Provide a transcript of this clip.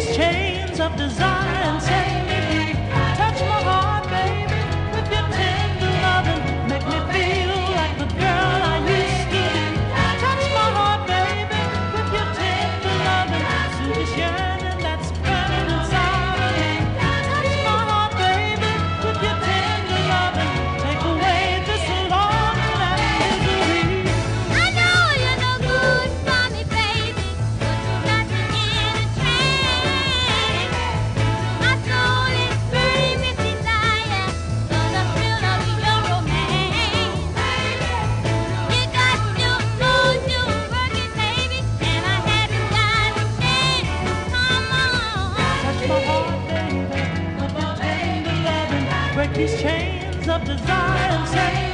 these chains of desire and set me free. Touch my heart, baby, with your tender loving. Make me feel like the girl I used to be. Touch my heart, baby, with your tender loving. Soothe this yearning. these chains of desire